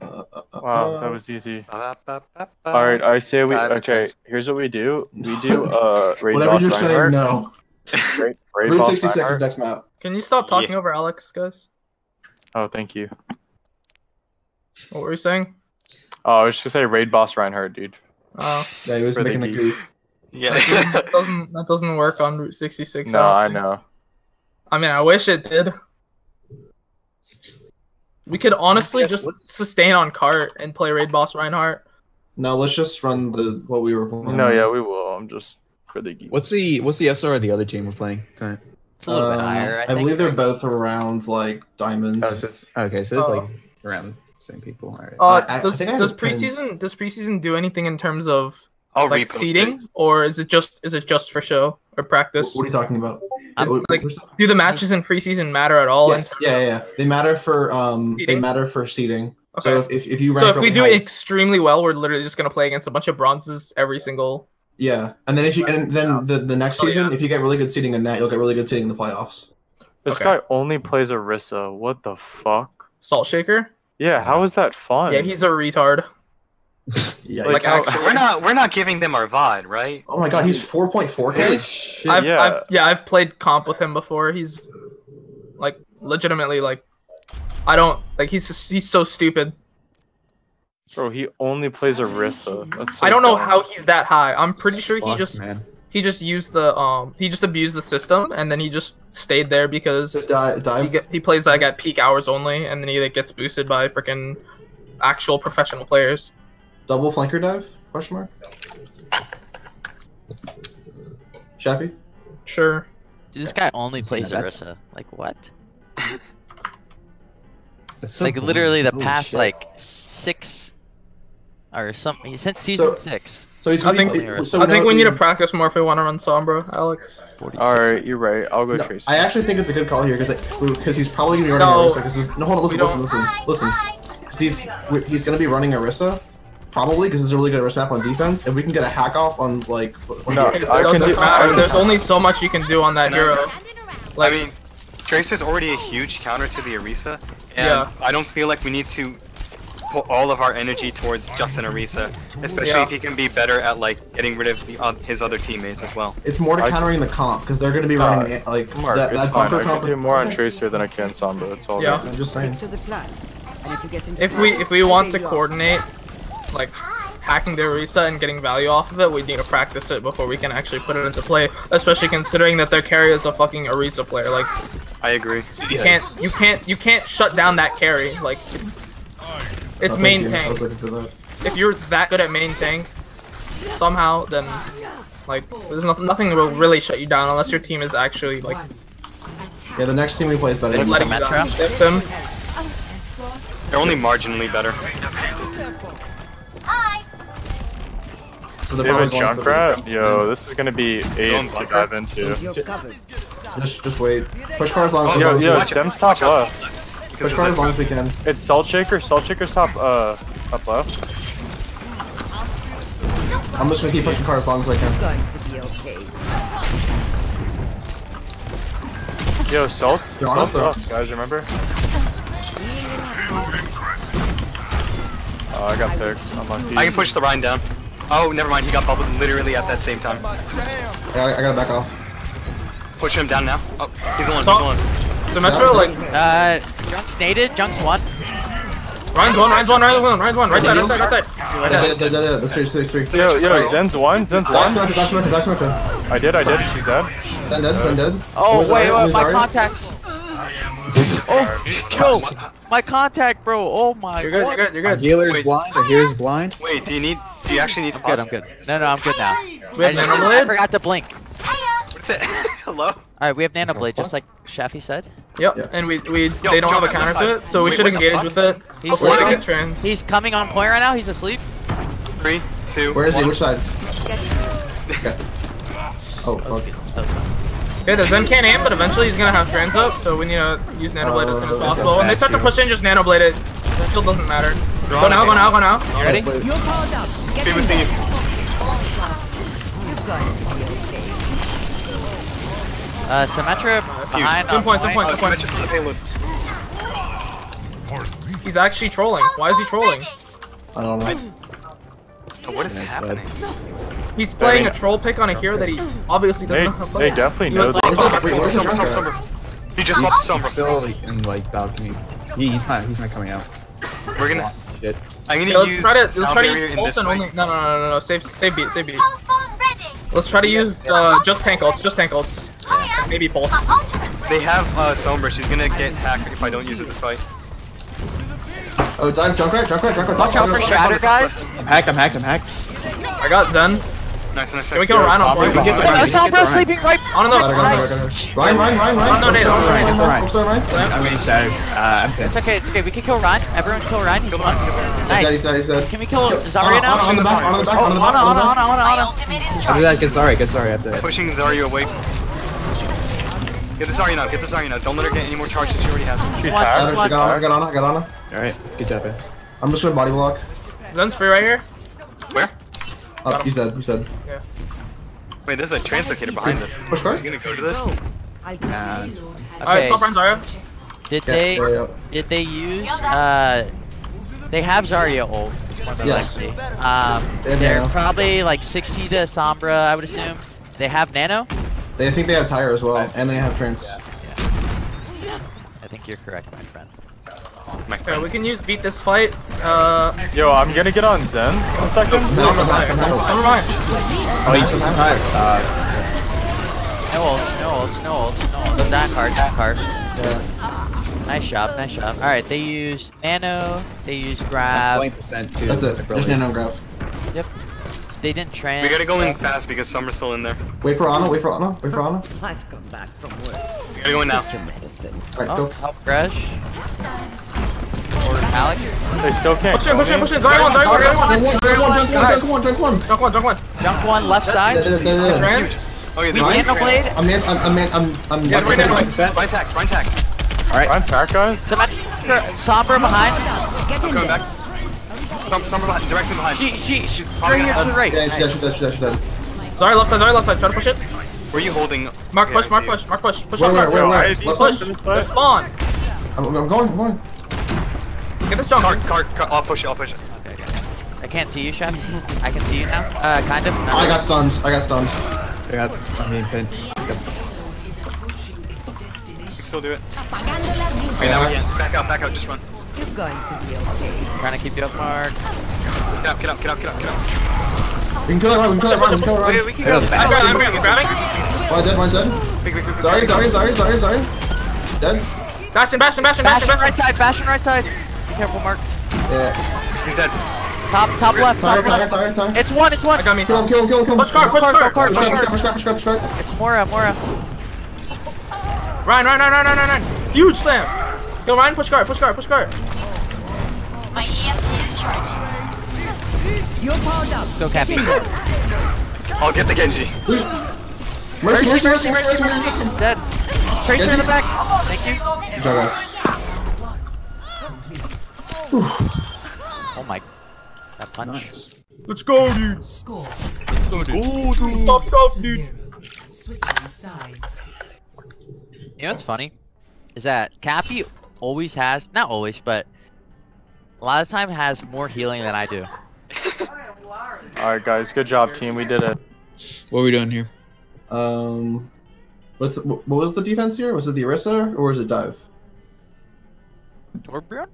Uh, uh, uh, Wow, uh, that was easy. All right, I say we. Okay, here's what we do. We do uh raid Whatever boss you're saying, no. Raid, raid Route boss 66 is next map. Can you stop talking Yeah. over Alex, guys? Oh, thank you. What were you saying? Oh, I was just gonna say raid boss Reinhardt, dude. Oh, Yeah, he was For the making a goof. Yeah. that doesn't that doesn't work on Route 66. No, don't I know. I mean, I wish it did. We could honestly Yeah, just what's- sustain on cart and play raid boss Reinhardt. No, let's just run the what we were playing. No, yeah, we will. I'm just for the geek. What's the what's the SR of the other team we're playing tonight? It's a little bit Um, higher. I, I believe they're both around like diamonds. Oh, it's okay, so it's Oh. like around the same people. All right. Uh, I- I does I does a pin. preseason does preseason do anything in terms of I'll like repost seeding, it. or is it just is it just for show or What, practice? what are you talking about? I'm- What- like- what's- Do the matches in preseason matter at all? yes, yeah, yeah, yeah. They matter for um. They matter for seeding. Okay. So if, if, if you rank So if we do high- extremely well, we're literally just gonna play against a bunch of bronzes every single. yeah, and then if you and then the, the next Oh, season, yeah. if you get really good seeding in that, you'll get really good seeding in the playoffs. This Okay. guy only plays Orisa. What the fuck? Salt Shaker? Yeah, how is that fun? Yeah, he's a retard. Yeah. Like, Like, actually, We're not we're not giving them our VOD, right? oh my god, he's 4.4k. Holy shit! I've, yeah. I've yeah, I've played comp with him before. He's like legitimately like I don't like he's just, he's so stupid. Bro, he only plays Orisa. That's so I don't know dumb. how he's that high. I'm pretty sure he just man. he just used the um he just abused the system and then he just stayed there because Dive, he, get, he plays like at peak hours only and then he like, gets boosted by freaking actual professional players. Double flanker dive? Question mark. Shaffy. Sure. Dude, this guy only plays that- Orisa. Like what? So like cool. literally the Holy past shit. like six or something since season So- six. So he's. I think- so I think we need to practice more if we want to run Sombra, Alex. Alright, you're right. I'll go No, Tracer. I actually think it's a good call here because because he's probably gonna be running No. Orisa. Because no, hold on, listen, listen, listen, listen. Because he's he's gonna be running Orisa, probably because it's a really good Orisa map on defense. If we can get a hack off on like, No, It I can doesn't do- matter. There's only so much you can do on that hero. Like, I mean, Tracer's already a huge counter to the Orisa, and Yeah. I don't feel like we need to put all of our energy towards just an Orisa, especially Yeah. if he can be better at like getting rid of the, uh, his other teammates as well. it's more to I- countering the comp because they're gonna be Uh, running it, like Mark, that, it's that fine. bunker I can do more on Tracer than I can Sombra. It's all Yeah. good. I'm just saying. to the plan. And if you get into if we if we want to coordinate, like hacking their Orisa and getting value off of it, we need to practice it before we can actually put it into play. Especially considering that their carry is a fucking Orisa player. Like I agree. you can't you can't you can't shut down that carry. Like it's it's Oh, main thank you. Tank. was looking for that. If you're that good at main tank, somehow then like there's no, nothing will really shut you down unless your team is actually like Yeah, the next team we play is better. Then than letting this. you Symmetra? down. Dips him. They're only marginally better. So the They have a problem's for the- Junkrat? Yo, this is gonna be Going AIDS to bunker? dive into. Just just wait. Push car as long as, Oh, as, Yo, yo, we- Watch it, Stem's top left. Push of car as long as we can. It's Salt Shaker. Salt Shaker's top, uh, top left. I'm just gonna keep pushing car as long as I can. Going to be okay. Yo, Salt. You're honest, Salt though. guys, remember? Oh, I got picked. Unlucky. I can push the Rhine down. Oh, never mind. He got bubbled literally at that same time. I I gotta back off. Push him down now. Oh, he's alone. Stop. He's alone. Symmetra, like Uh, Junk's naded. Junk's one. Ryan's one, Ryan's one, Ryan's one, Ryan's one, right side, right side, right side. Right Yeah, side. yeah, yeah, yeah, That's three, three, three. Yo, yo, Zen's one. Zen's That's one. That's Symmetra, that's Symmetra. I did, I did. She's dead. Zen dead, Zen dead. Oh wait, wait, my Zarya? contacts. Oh, yo, my contact, bro. Oh my. You're good, you're good, you're good. healer's blind. Healer's blind. Wait, do you need? Do you actually need to I'm good. I'm good. No, no, I'm good now. We I, have just- Nano I forgot to blink. What's it? Hello. All right, we have nano blade, just like Shafi said. Yep, Yeah. and we, we Yo, they don't have a counter to it, so we should engage with it He's sleeping. He's coming on point right now. He's asleep. Three, two. Where is he? Which side? Okay. Oh, fuck. That was fine. Okay, the Zen can't aim, but eventually he's gonna have trans up, so we need to use Nano Blade as soon as Oh, possible. When they start to push in, just Nano Blade it. The shield doesn't matter. Go now, go now, go now. You ready? Wait, You're called up. Get People in see you. You're going to be okay. Uh, Symmetra behind. Some on points, some point. points, Oh, some so points. just the payload. He's actually trolling. Why is he trolling? I don't know. What is happening? He's playing a troll pick on a hero that he obviously doesn't They, know how to play. they definitely He know that. he was- Sombra, Sombra, Sombra, Sombra. He just swapped to Sombra. Still in like balcony. He, he's not. He's not coming out. We're gonna. Shit. I'm gonna Okay, let's use try to let's try to use in this and only no no no no no save save beat save beat. Let's try to use uh, just tank ults just tank ults and maybe pulse. They have uh, Sombra. She's gonna get hacked if I don't use it this fight. Oh, dive, Junkrat, Junkrat, Junkrat. Watch out for Shatter, guys. I'm hacked. I'm hacked. I'm hacked. I got Zen. Nice, nice, nice. Can we kill Ryan on Sombra point? behind. Ryan, Oh, get the Sombra sleeping right. On Got another. her, got her, got her, got her. Ryan, Ryan, Ryan, Ryan. No, no, no, Ryan. Ryan. Ryan. I mean, so uh, I'm pinned. It's okay. It's okay. We can kill Ryan. Everyone kill Ryan. He's one. He's dead, Nice. he's dead, he's dead. Can we kill Ana, Zarya now? Ana, on the back, on the back, on the Ana, back, on the Ana, back. Ana, Ana, Ana. I'll do that. Get Zarya. Get Zarya after that. Pushing Zarya away. Get the Zarya now. Get the Zarya now. Don't let her get any more charge than she already has. She's One, hacked. I one. got Ana, I got Ana, I got Ana. All right. Good job, guys. I'm just gonna body block. Zen's free right here. Where? Up, he's dead, he's dead. Wait, there's a translocator behind us. Push Are card? you gonna go to this? I'll Nah, give you Alright, stop Ryan Zarya. Did they yeah, yeah. did they use uh they have Zarya ult more than Yes. likely. Um they they're Nano. probably like 60 to Sombra, I would assume. They have Nano? They I think they have tire as well, and they have trance. I think you're correct, my friend. My Okay, friend. we can use beat this fight. Uh, Yo, I'm gonna get on Zen in a second. Sombra Never back, mind. Sombra back. Never mind. Oh, he's tired. Uh, No ults, no ults, no ults, no ults. That card, that card. Yeah. Nice job, nice job. Alright, they use Nano, they use Grab. 20% too. That's it. Just Brilliant. nano Yep. They didn't trans. We gotta go in fast because Sombra's still in there. Wait for Ana, wait for Ana, wait for Ana. I've come back from work. We gotta go in now. Your medicine. Alright, Oh, go. help Gresh. Or Alex. They still can't Push in, push in, push in. Zarya one, Zarya one, Zarya one. Jump one, jump one, jump one, jump one, jump one. Junk one, junk one. Junk one, left side. Oh yeah, We the Ryan? Nano Blade. I'm man, I'm, I'm man, I'm, I'm. Yeah, right now, right. 20%. Ryan's hacked. Ryan's hacked. All right. I'm attack, guys. Symmetra, Sombra behind. Get in Coming there. back. Some, Sombra behind, directly behind. She, she, she's probably right here to the right. Yeah, she's dead, she's dead, she's dead, she's dead. Zarya left side, Zarya left side. Try to push it. Where are you holding? Mark Yeah, push, I mark see push, mark push. Push Where, on where, mark. where, where? I Left see side? Push. This Push way. spawn. I'm, I'm going, I'm going. Get this junk. Card, card, card. I'll push it. I'll push it. I can't see you, Chef. I can see you now. Uh, kind of. I got stunned, I got stunned. I got. I'm being pinned. We can still do it. Wait, now we. Back out, back out. Just run. You're going to be okay. Trying to keep you up, Mark. Get out, get out, get out, get out, get out. We can kill it, we can kill it, we can kill it. Wait, we can Hey, go. look, I'm grabbing, I'm grabbing, I'm. One dead, one dead. Quick, quick, quick, quick. Sorry, sorry, sorry, sorry, sorry. Dead. Bastion, Bastion, Bastion, Bastion, Bastion right side, Bastion right side. Be careful, Mark. Yeah. He's dead. Top, top left, Tire, top tire, left. tire, tire. It's one, it's one. I got me. Kill him, kill him, kill him, kill him. Push card, push Card, card. card, Push card, card, card. push card, push card, push card, push card. It's Mora, Mora. Ryan, Ryan, Ryan, Ryan, Ryan, Ryan. Huge slam. Yo, Ryan, push card, push card, push card. You're powered up. Go Cappy. I'll get the Genji. Mercy, mercy, mercy, mercy, mercy, mercy. Dead. Tracer in the back. Thank you. Good job, guys. Oh my. That punch. Nice. Let's go, dude. Score Top stuff, dude. switching sides. You know what's funny? Is that Cappy always has, not always, but a lot of time has more healing than I do. Alright, guys. Good job, team. We did it. What are we doing here? Um, what's what was the defense here? Was it the Orisa or was it dive? Torbjorn?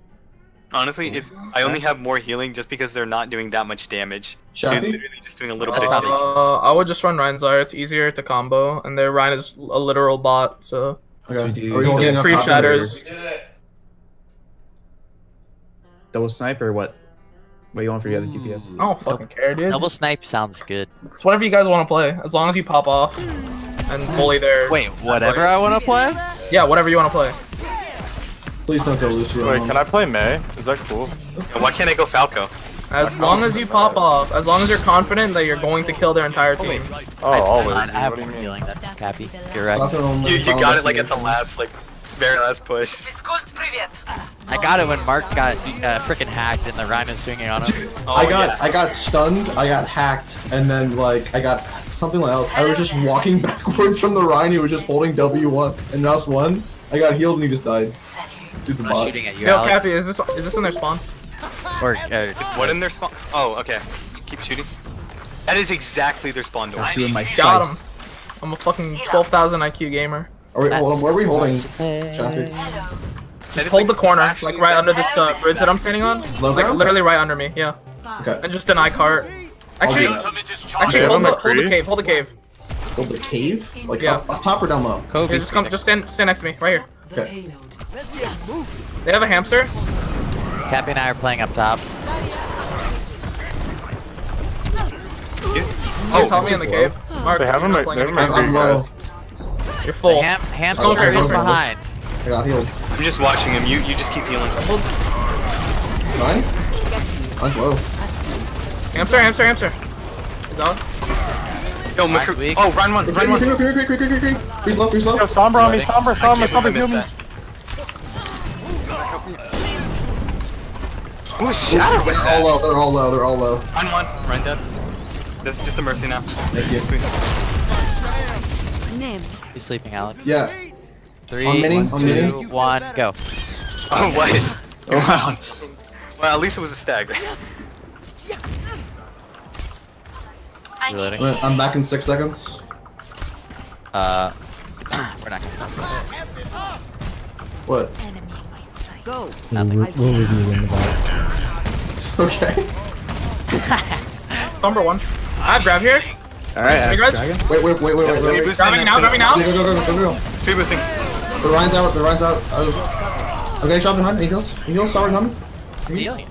Honestly, it's I only have more healing just because they're not doing that much damage. They're literally just doing a little bit of damage. Uh, I would just run Ryan Zarya. It's easier to combo, and their Ryan is a literal bot, so Okay. We do- Are we we holding do enough free top shatters. Double sniper or what? What you want for the other DPS? I don't fucking care, dude. Double snipe sounds good. It's whatever you guys want to play, as long as you pop off and bully their. Wait, whatever I want to play? Yeah, whatever you want to play. Please don't go Lucio. Wait, can I play Mei? Is that cool? And why can't I go Falco? As long as you pop off, as long as you're confident that you're going to kill their entire team. Oh, I, always. I, I have what do more you mean? healing than Cappy. You're right. You, you got it like at the last, like, very last push. I got it when Mark got uh, freaking hacked and the Rhino swinging on him. Oh, I got yeah. I got stunned, I got hacked, and then like I got something else. I was just walking backwards from the Rhino, he was just holding W one and Rouse one. I got healed and he just died. Dude's a I'm bot. shooting at you, Yo, Alex. Cappy, is this is this in their spawn? Or, uh, Is what in their spawn? Oh, okay. Keep shooting. That is exactly their spawn door. Two in my Got him. I'm a fucking 12,000 IQ gamer. Are we, hold on, where are we holding? That's- Just hold like, the corner, actually like right under this uh, bridge that I'm standing on. Logo? Like literally right under me, yeah. Okay. And just deny cart. Actually, actually hold the, hold the cave, hold the cave. Hold the cave? Like Yeah. up, up top or down low? Kobe. Yeah, just come, just stand, stand next to me, right here. The Okay. payload. They have a hamster. Cappy and I are playing up top. He's, Oh, tell oh, me in the cave. Mark, They have him not at- they have the him cave. I'm low. You're full. Ham hamster Okay, is behind. I got healed. I'm just watching him. You you just keep healing. Nine? I'm low. Hamster, hamster, hamster. He's out. Yo, Mine's weak. Oh, run one, run one. quick, quick, quick, quick, quick, quick. Freeze low, freeze low. Yo, Sombra on me, Sombra, Sombra, can't Sombra, believe heal me. missed that. Ooh, shatter was They're all low, they're all low, they're all low. Run one, run dead. This is just a mercy now. Thank you. Nem. He's sleeping, Alex. Yeah. Three, On mini, on mini. two, one, go. Oh, what? Oh wow. Well, at least it was a stag. Reloading. I'm- I'm back in six seconds. Uh, we're not gonna talk about What? Go. Nothing. Okay. Number one. I have grab here. Alright, Hey, guys. dragon. Wait, wait, wait, wait, wait, Speed wait. wait. Grabbing now, as grabbing now. Go, go, go, go, go, go. as- Speed boosting. The Ryan's out, the Ryan's out. I was... Okay, shot behind. He heals. He heals, sorry, on me. I'm.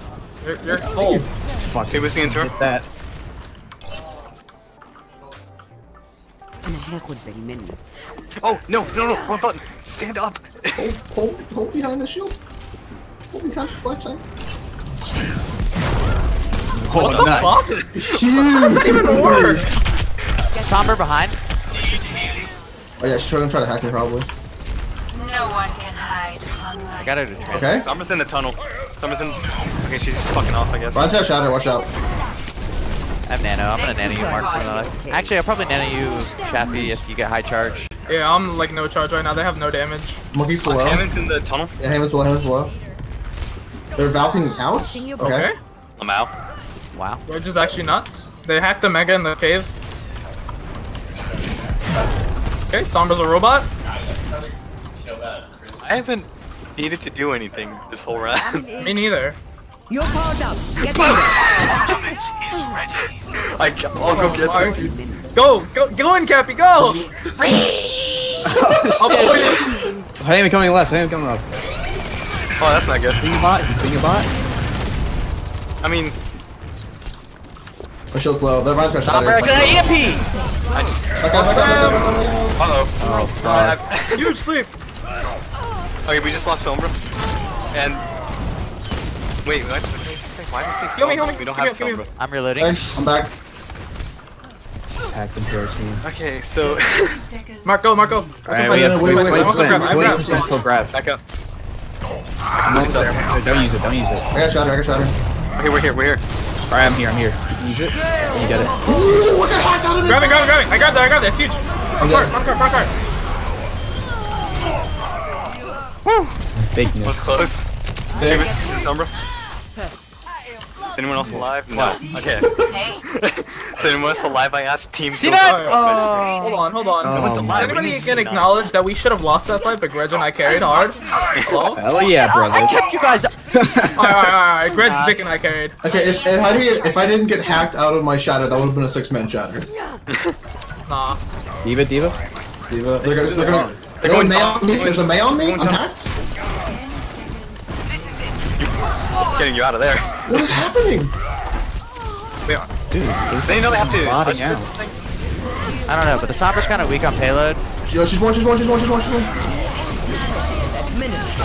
You're, you're full. Fuck. Speed boosting in turn. Hit that. ناخد بالي منه Oh no no no wrong button stand up Hold hold pull behind the shield Hold behind the flat tank oh, What the nice. fuck? How does that even work? Sombra behind. Oh yeah, she's trying to try to hack me probably. No one can hide. I got her to Okay. Sombra's in the tunnel. Sombra's in. Okay, she's just fucking off, I guess. Ryan's got a shatter. Watch out. I have nano. I'm gonna nano you, Mark. Uh, actually, I'll probably nano you, Chappy, if you get high charge. Yeah, I'm like no charge right now. They have no damage. Monkey's below. Hammond's in the tunnel. Yeah, Hammond's below, Hammond's below. They're valking out? Okay. Okay. I'm out. Wow. Which is actually nuts. They hacked the mega in the cave. Okay, Sombra's a robot. I haven't needed to do anything this whole round. Me neither. You're powered up. Get in I, I'll go get Mark. them. there. Go, go, go in, Cappy, go! Oh, I'll pull shit. you. Enemy coming left, enemy coming left. Oh, that's not good. Being a bot, he's being a bot. I mean, My shield's low. The Ryan's got Sombra, shatter. gonna EMP! I just. Back up, back up, back up, back up. Uh oh. Oh, fuck. Huge sleep. okay, we just lost Sombra. And. Wait, what did I say? Why did I say me, me. We don't have me- give Sombra. I'm reloading. Hey, I'm back. Just hacked into our team. Okay, so. Seconds. Mark, go, Mark, go. Alright, we have wait, wait, wait, 20%, wait, wait, wait, wait. 20% till grab. back up. Almost there. Don't use it, don't use it. I got shatter, I got shatter. Okay, we're here, we're here. Alright, I'm here, I'm here. You can use it. You get it. Ooh, look at hats out of Grab it, grab it, grab it. I grabbed it, I grabbed it. It's huge. I'm Cart, dead. cart, cart, cart, cart. Was Fakeness. close. Hey, was Sombra? Is anyone else alive? No. Okay. Is anyone else alive? I asked Team See that? Go. Oh. Hold on, hold on. Oh, Someone's my alive. Anybody We need to can see that. acknowledge that we should have lost that fight, but Greg and I carried hard? Hello? Hell yeah, brother. I kept you guys. Alright, alright, alright. Greg's dick and I carried. Okay, if, if I didn't if I didn't get hacked out of my shatter, that would have been a six man shatter. Nah. D.Va, D.Va. D.Va, they're gonna, they're gonna, They're there's going Mei top. on me. There's a Mei on me. Going I'm hacked. Getting you out of there. What is happening? Dude, they're They know they have to. botting out. this. I don't know, but the Sombra's kind of weak on payload. Yo, she's one. She's one. She's one. She's one. She's one.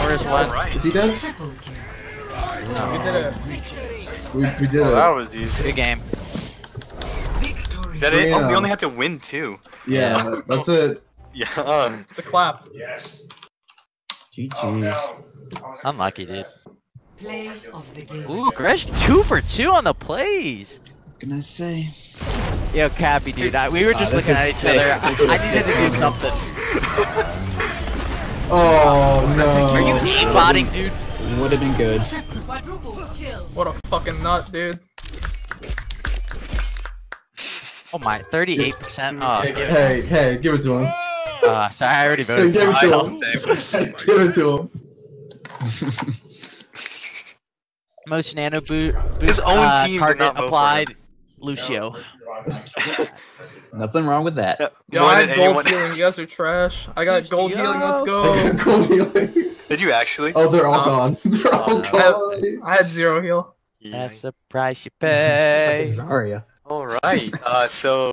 Where's one? Is he dead? We did it. We, we did Oh, it. that was easy. Good game. Is that it? Oh, we only had to win two. Yeah, that's it. Yeah. It's a clap. Yes. GG's. Unlucky, dude. Play of the game. Ooh, Gresh two for two on the plays. What can I say? Yo, Cappy, dude, I, we were just Oh, looking at each other. sick. This is I needed to do something. Oh no. Are you aimbotting, dude? Would have been good. What a fucking nut, dude. Oh my, 38%. Oh, Hey, hey, give it to him. uh, sorry, I already Hey, voted. give it I to don't him. give it to him. Most nano boot. His boost, own uh, team target not vote for applied. Lucio. Nothing wrong with that. Yeah, Yo, more I than had gold anyone. healing. You guys are trash. I got gold healing. Let's I go. got gold healing. Did you actually? Oh, they're all No. gone. They're all Oh, no. gone. I had zero heal. Yeah. That's the price you pay. Fucking Zarya. All right. Uh, so